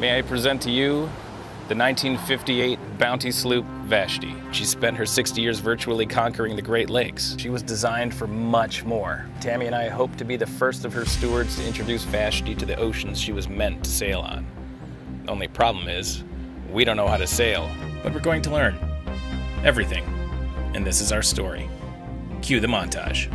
May I present to you the 1958 bounty sloop Vashti. She spent her 60 years virtually conquering the Great Lakes. She was designed for much more. Tami and I hope to be the first of her stewards to introduce Vashti to the oceans she was meant to sail on. The only problem is, we don't know how to sail, but we're going to learn everything. And this is our story. Cue the montage.